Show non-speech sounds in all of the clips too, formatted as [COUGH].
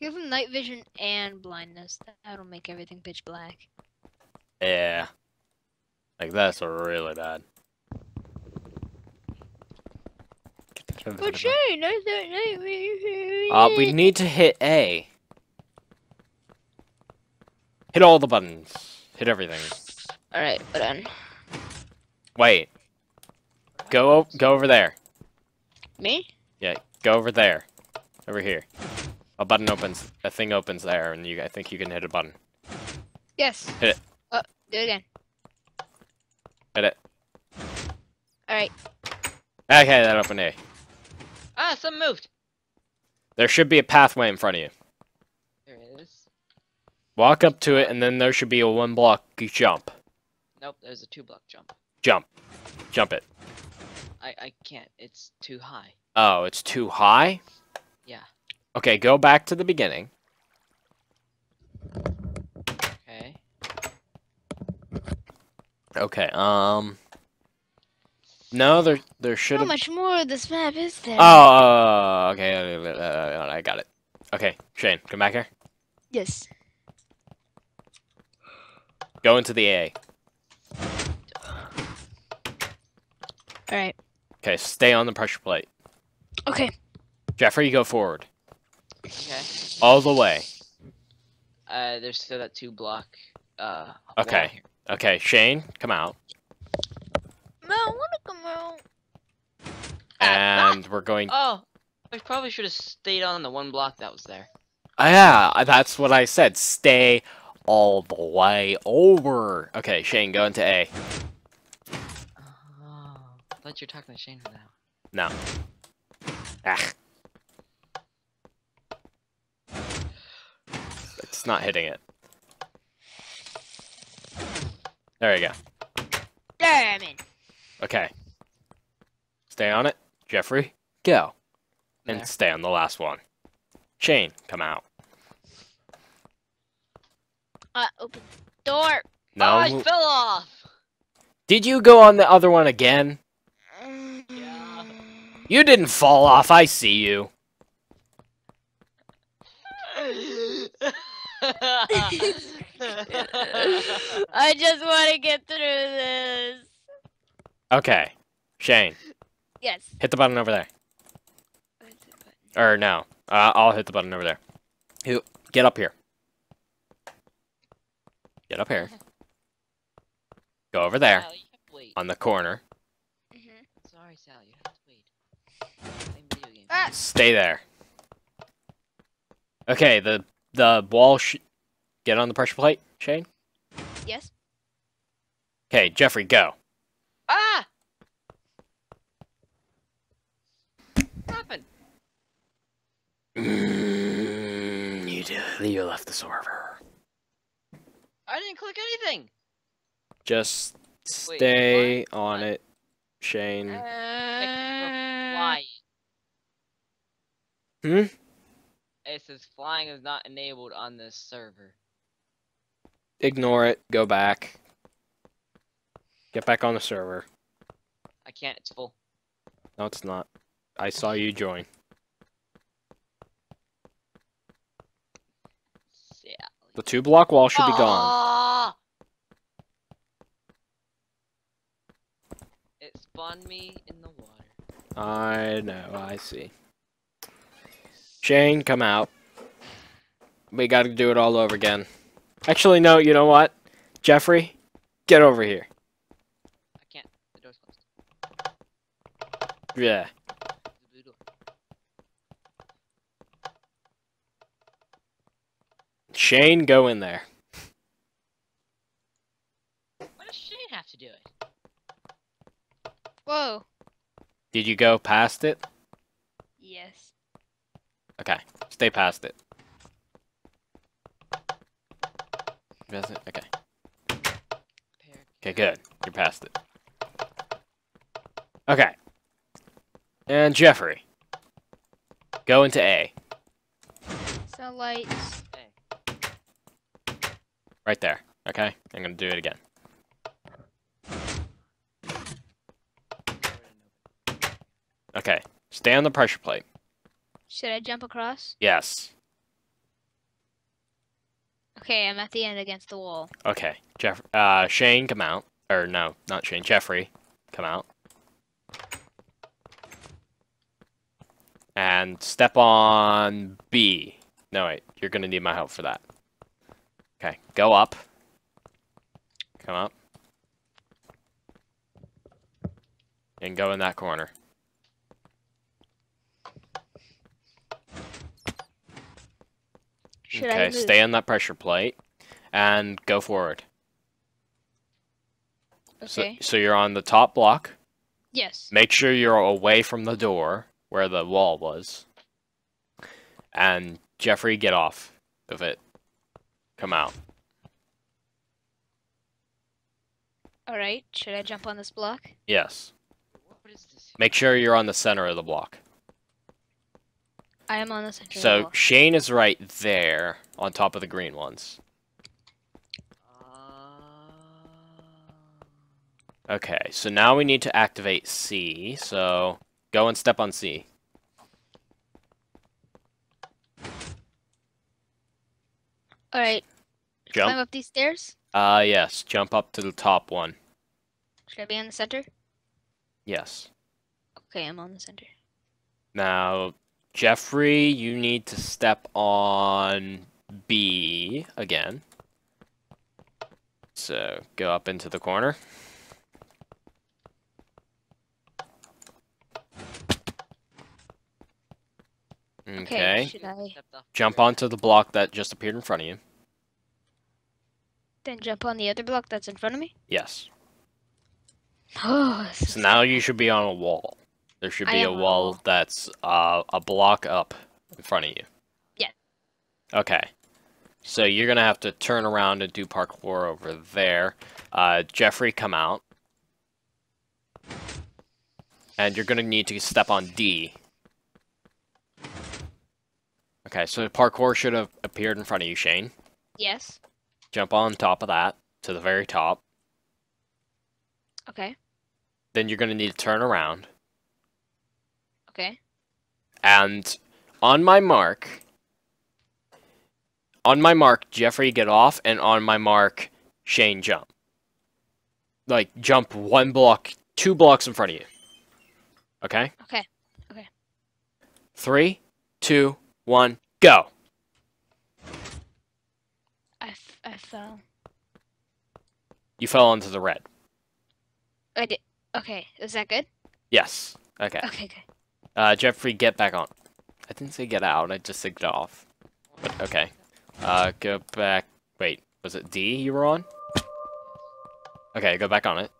Give him night vision and blindness. That'll make everything pitch black. Yeah. Like that's really bad. But Shane, there's that night vision. Uh, we need to hit A. Hit all the buttons. Hit everything. Alright, but on. Wait. Go go over there. Me? Yeah, go over there. Over here. A button opens. A thing opens there, and you. I think you can hit a button. Yes. Hit it. Oh, do it again. Hit it. Alright. Okay, that opened A. Ah, something moved. There should be a pathway in front of you. There is. Walk up to it, and then there should be a one block jump. Nope, there's a two block jump. Jump. Jump it. I I can't. It's too high. Oh, it's too high? Yeah. Okay, go back to the beginning. Okay. Okay, um... No, there there should How much more of this map is there? Oh, okay, uh, I got it. Okay, Shane, come back here. Yes. Go into the A. Alright. Okay, stay on the pressure plate. Okay. Jeffrey, go forward. Okay. All the way. Uh, there's still that two block. Uh. Okay. here. Okay, Shane, come out. No, I wanna come out. And we're going... Oh, I probably should have stayed on the one block that was there. Ah, yeah, that's what I said. Stay all the way over. Okay, Shane, go into A. Oh, I thought you were talking to Shane for now. No. Ah. It's not hitting it. There you go. Damn I'm. Okay. Stay on it. Jeffrey, go. And There. stay on the last one. Shane, come out. Uh, open the door. No. Oh, I fell off. Did you go on the other one again? Yeah. You didn't fall off. I see you. I just want to get through this. Okay. Shane, Yes. hit the button over there. Or no. Uh, I'll hit the button over there. You get up here. Get up here. [LAUGHS] Go over there Sal, you have to wait. on the corner. Mhm. Sorry, Sal, you have to wait. Playing video games. Ah. Stay there. Okay, the the wall. Sh- get on the pressure plate, Shane. Yes. Okay, Jeffrey, go. Ah! What happened? Mm, you did. You left the server. I didn't click anything. Just stay what? on What? it, Shane. Uh, Flying. Hmm. It says flying is not enabled on this server. Ignore it. Go back. Get back on the server. I can't. It's full. No, it's not. I saw you join. Yeah. The two block wall should be gone. It spawned me in the water. I know, I see. Shane, come out. We gotta do it all over again. Actually, no, you know what? Jeffrey, get over here. I can't. The door's closed. Yeah. The blue door. Shane, go in there. Why does Shane have to do it? Whoa. Did you go past it? Yes. Okay, stay past it. It? Okay. Okay, good. You're past it. Okay. And Jeffrey. Go into A. Lights. Right there. Okay? I'm gonna do it again. Okay. Stay on the pressure plate. Should I jump across? Yes. Okay, I'm at the end against the wall. Okay, Jeff. Uh, Shane, come out. Or no, not Shane. Jeffrey, come out. And step on B. No wait, you're gonna need my help for that. Okay, go up. Come up. And go in that corner. Should okay, I move? stay on that pressure plate and go forward. So, Okay. so you're on the top block. yes. Make sure you're away from the door where the wall was. And Jeffrey, get off of it. Come out. All right. Should I jump on this block? Yes. What is this? Make sure you're on the center of the block. I am on the center. So block. Shane is right there on top of the green ones. Uh, Okay, so now we need to activate C. So go and step on C. All right. Jump. Climb up these stairs. Uh, yes. Jump up to the top one. Should I be on the center? Yes. Okay, I'm on the center. Now, Jeffrey, you need to step on B again. So go up into the corner. Okay. Should I Jump onto the block that just appeared in front of you. then jump on the other block that's in front of me? Yes. Oh, So now you should be on a wall. There should be a a wall wall. that's uh, a block up in front of you. Yeah. Okay. So you're gonna have to turn around and do parkour over there. Uh, Jeffrey, come out. And you're gonna need to step on D. Okay, so parkour should have appeared in front of you, Shane. yes. Jump on top of that to the very top. Okay. Then you're gonna need to turn around. Okay. And on my mark, on my mark, Jeffrey get off, and on my mark, Shane jump. Like jump one block, two blocks in front of you. Okay. Okay. Okay. Three, two, one, go. I, f- I fell. You fell into the red. I did. Okay. Is that good? Yes. Okay. Okay. Good. Uh, Jeffrey, get back on. I didn't say get out. I just said get off. But okay. Uh, go back. Wait, was it D you were on? Okay, go back on it.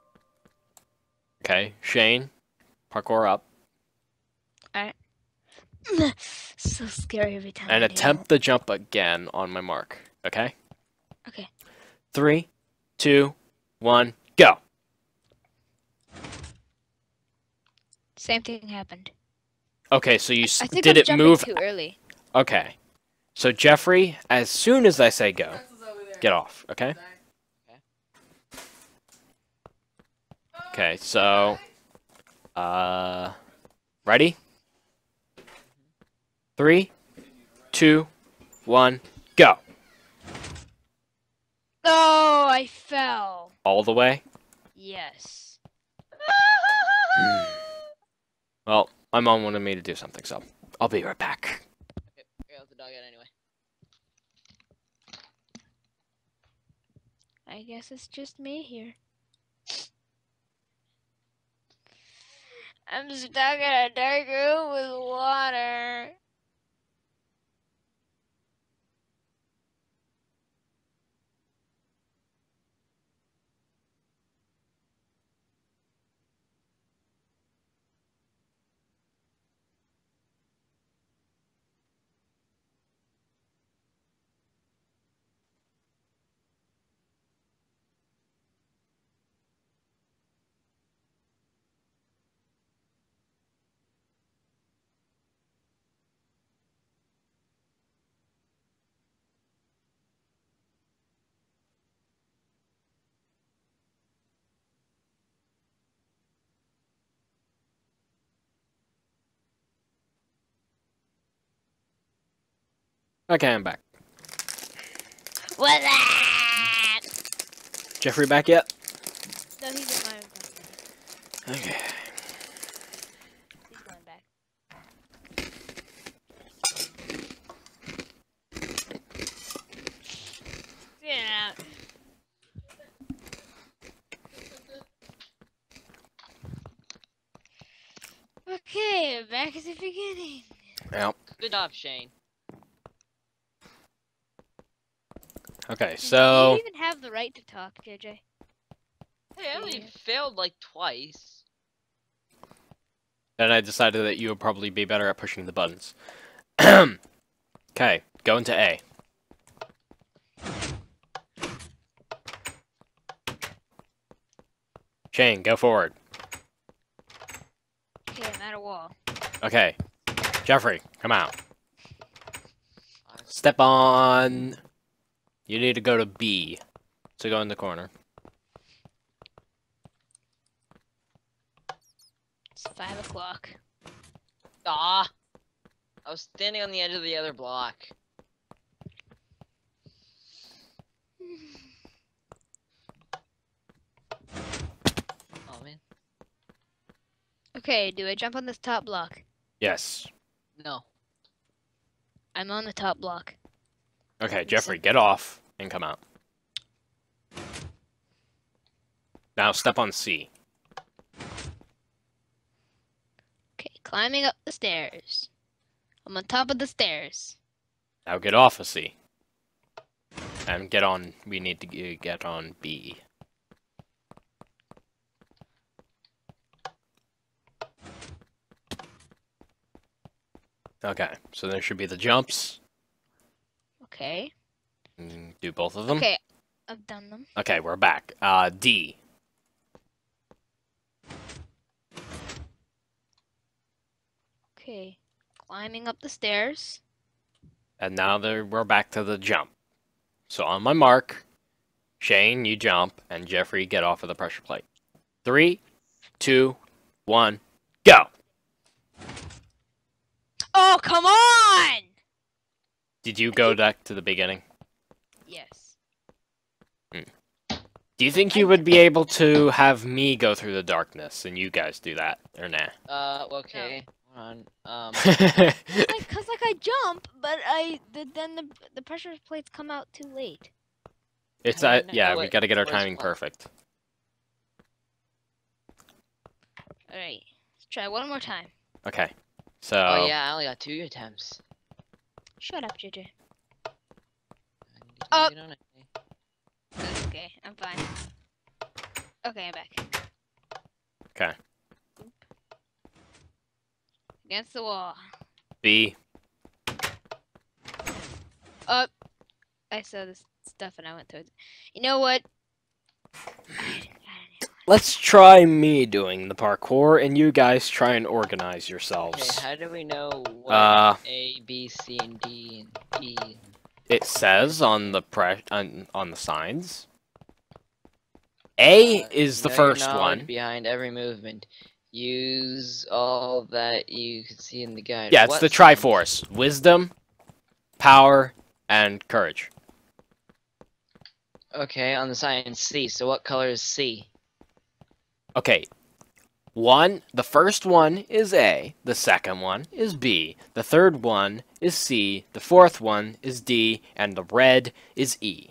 Okay, Shane, parkour up Alright. [LAUGHS] so scary every time. and attempt the jump again on my mark. Okay. Okay. Three, two, one, go. Same thing happened. Okay, so you s- I think did I'm it move? too early. Okay. So Jeffrey, as soon as I say go, get off. Okay. Okay. So, uh, ready? Three, two, one, go. Oh, I fell. All the way. Yes. Well, my mom wanted me to do something, so I'll be right back. Okay, okay, let the dog out anyway. I guess it's just me here. I'm stuck in a dark room with water. Okay, I'm back. What's that? Jeffrey back yet? No, he's in my room. Okay. He's going back. Yeah. Okay, back at the beginning. Yep. Good job, Shane. Okay, so. Do so you even have the right to talk, JJ? Hey, I only failed like twice. then I decided that you would probably be better at pushing the buttons. [CLEARS THROAT] okay, go into A. Shane, go forward. Okay, I'm at a wall. Okay. Jeffrey, come out. Step on. You need to go to B. to go in the corner. It's five o'clock. Ah, I was standing on the edge of the other block. Oh man, Okay, do I jump on this top block? Yes. no. I'm on the top block. Okay, Jeffrey, get off and come out. Now step on C. Okay, climbing up the stairs. I'm on top of the stairs. Now get off of C. And get on. We need to get on B. Okay, so there should be the jumps. Okay. Mm, Do both of them. Okay, I've done them. Okay, we're back. Uh, D. Okay, climbing up the stairs. And now we're back to the jump. So on my mark, Shane, you jump, and Jeffrey, get off of the pressure plate. Three, two, one, go! Oh, come on! Did you go back to the beginning? Yes. Do you think you would be able to have me go through the darkness and you guys do that, or nah? Uh, okay. Hold on. Um, [LAUGHS] Like, cause like I jump, but I the, then the the pressure plates come out too late. it's I uh, don't know yeah, we gotta get our timing what. perfect. All right, let's try one more time. Okay, so oh yeah, I only got two attempts. Shut up, JJ. I need to oh. get on it. That's okay. I'm fine. Okay, I'm back. Okay. Against the wall. B. Up. I saw this stuff and I went towards it. You know what? I didn't- I didn't- Let's try me doing the parkour, and you guys try and organize Okay, yourselves. how do we know what Uh, A, B, C, and D, and E? it says on the pre on, on the signs. A Uh, is the first one. Behind every movement, use all that you can see in the guide. Yeah, it's What the sign? Triforce: wisdom, power, and courage. Okay, on the sign C. So what color is C? Okay. One, the first one is A, the second one is B, the third one is C, the fourth one is D, and the red is E.